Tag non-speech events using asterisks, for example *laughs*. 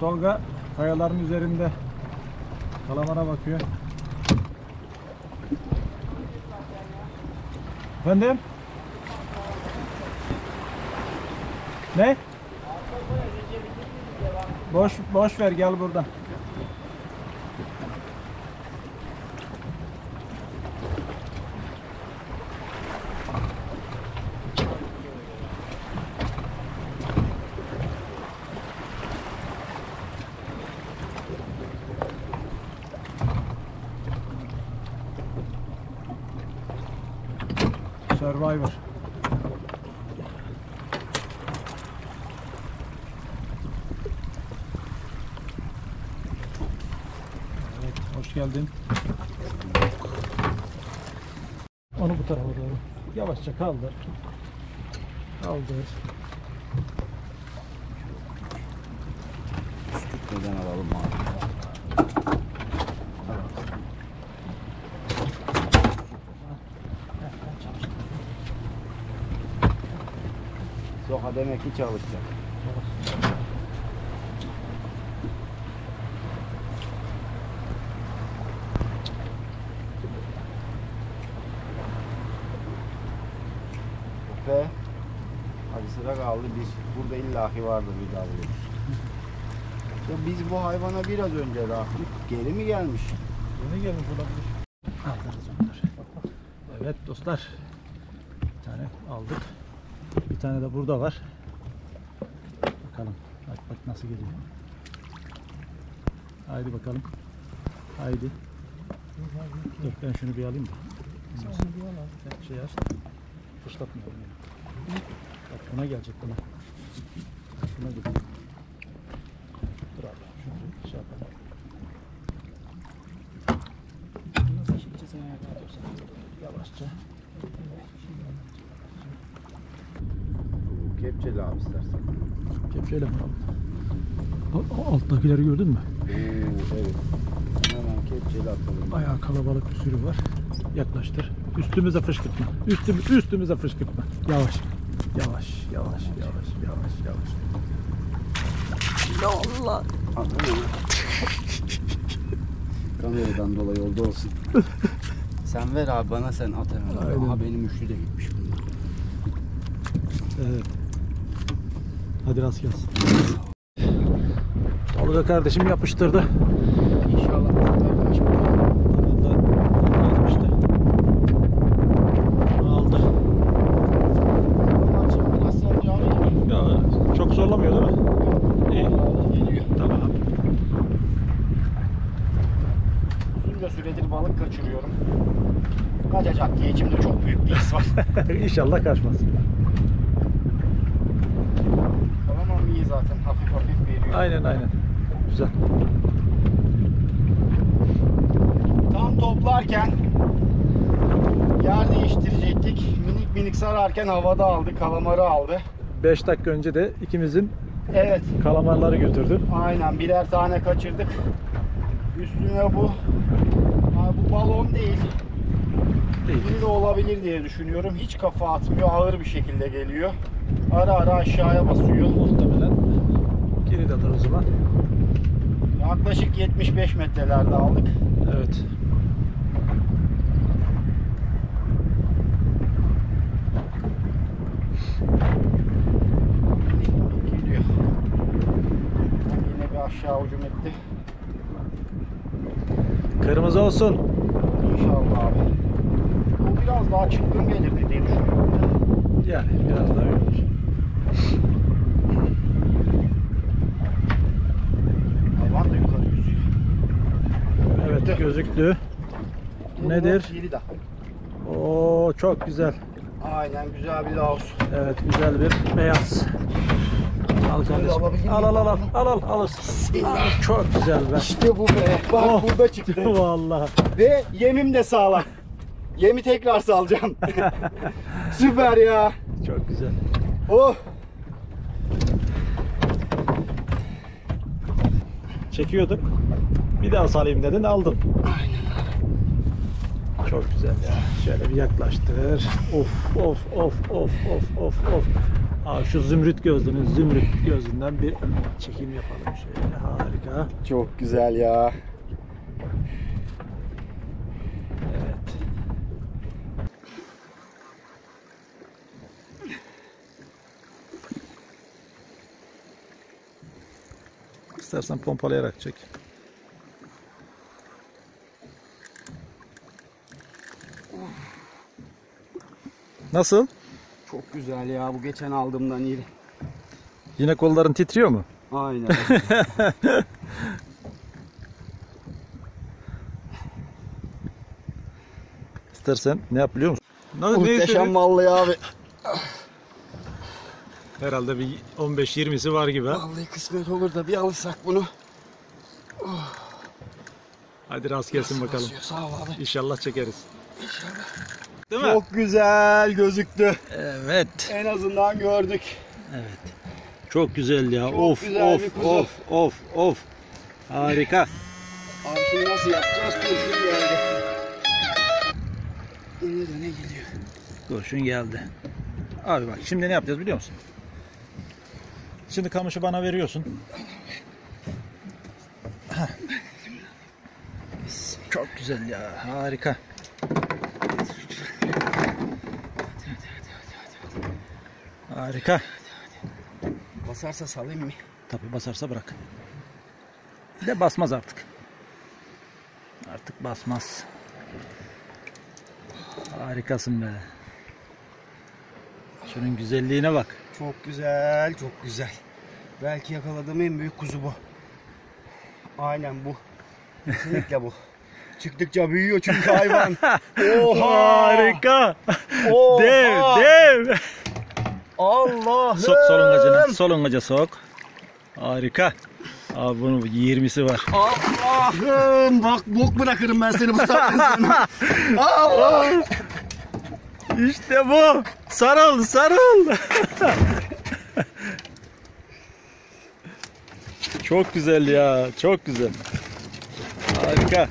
Tolga kayaların üzerinde kalamara bakıyor. Efendim? Ne? Boş boş ver gel buradan. Survivor. Evet, hoş geldin. Onu bu tarafa doğru. Yavaşça kaldır. Kaldır. Neden alalım abi? Soka demek ki çalışacak. Ve hadi sıra kaldı biz burada illaki vardır bir daha buluruz. Ya biz bu hayvana biraz önce raktık. Geri mi gelmiş? Yeni gelmiş olabilir. Aldırız onları. Evet dostlar. Bir tane aldık. Bir tane de burada var. Bakalım. Bak bak nasıl geliyor. Haydi bakalım. Haydi. Dur ben şunu bir alayım da. Sen şey aç. Fışlatmayalım yani. Bak buna gelecek buna. Buna gelecek. Dur abi. Şunu şey yapalım. Yavaşça. Kepçeli abi istersen. Kepçeyle mi o Alttakileri gördün mü? Oo, evet. Hemen kepçeli atalım. Bayağı kalabalık bir sürü var. Yaklaştır. Üstümüze fışkırtma. Üstüm, üstümüze fışkırtma. Yavaş. Yavaş, yavaş, yavaş, yavaş, yavaş. Ya Allah. Kameradan dolayı oldu olsun. sen ver abi bana sen at hemen. Aha benim üçlü de gitmiş bunlar. Evet. Hadi rast gelsin. Tolga kardeşim yapıştırdı. İnşallah. Aldı. Ya, çok zorlamıyor değil mi? İyi. Tamam. Uzunca süredir balık kaçırıyorum. Kaçacak diye içimde çok büyük bir his var. *laughs* İnşallah kaçmaz. Tamam iyi zaten hafif hafif veriyor. Aynen aynen. Güzel. Tam toplarken yer değiştirecektik. Minik minik sararken havada aldı, kalamarı aldı. 5 dakika önce de ikimizin Evet, kalamarları götürdü. aynen birer tane kaçırdık. Üstüne bu ha, bu balon değil. Değil. Biri de olabilir diye düşünüyorum. Hiç kafa atmıyor, ağır bir şekilde geliyor. Ara ara aşağıya basıyor. O zaman. Yaklaşık 75 metrelerde aldık. Evet. Yine bir aşağı hücum etti. Kırmızı olsun. İnşallah abi. Bu biraz daha çıkın gelirdi diye düşünüyorum. Yani biraz daha öyle. Hayvan da yukarı yüzüyor. Evet gözüktü. Nedir? Yeri de. Oo çok güzel. Aynen güzel bir laos. Evet güzel bir beyaz. Al kardeşim. Al al al al al al alırsın. Al, çok güzel be. İşte bu be. Bak Oh. burada çıktı. *laughs* Vallahi. Ve yemim de sağlam. Yemi tekrar salacağım. *laughs* Süper ya. Çok güzel. Oh. Çekiyorduk. Bir daha salayım dedin aldım. Çok güzel ya. Şöyle bir yaklaştır. Of of of of of of of. Aa, şu zümrüt gözlünün zümrüt gözünden bir çekim yapalım şöyle harika. Çok güzel ya. Evet. İstersen pompalayarak çek. Nasıl? Çok güzel ya. Bu geçen aldığımdan iyi. Yine kolların titriyor mu? Aynen. *laughs* İstersen ne yap biliyor musun? Muhteşem vallahi abi. Herhalde bir 15-20'si var gibi. ha? Vallahi kısmet olur da bir alırsak bunu. Hadi rast gelsin bakalım. Basıyor. Sağ ol abi. İnşallah çekeriz. Değil mi? Çok güzel gözüktü. Evet. En azından gördük. Evet. Çok güzel ya. Çok of güzel of of of of. Harika. Abi şimdi nasıl yapacağız? Kurşun geldi. Döne döne geliyor. Kurşun geldi. Abi bak şimdi ne yapacağız biliyor musun? Şimdi kamışı bana veriyorsun. Çok güzel ya. Harika. Harika. Basarsa salayım mı? Tabi basarsa bırak. De basmaz artık. Artık basmaz. Harikasın be. Şunun güzelliğine bak. Çok güzel, çok güzel. Belki yakaladığım en büyük kuzu bu. Aynen bu. Kesinlikle bu. Çıktıkça büyüyor çünkü hayvan. *laughs* Oha! Harika. Oha! Dev, dev. Allah'ım! Sok solungacını, solungaca sok. Harika. Abi bunun 20'si var. Allah'ım! Bak bok bırakırım ben seni bu saatten sonra. *laughs* Allah! İşte bu. Sarıl, sarıl. çok güzel ya, çok güzel. Harika.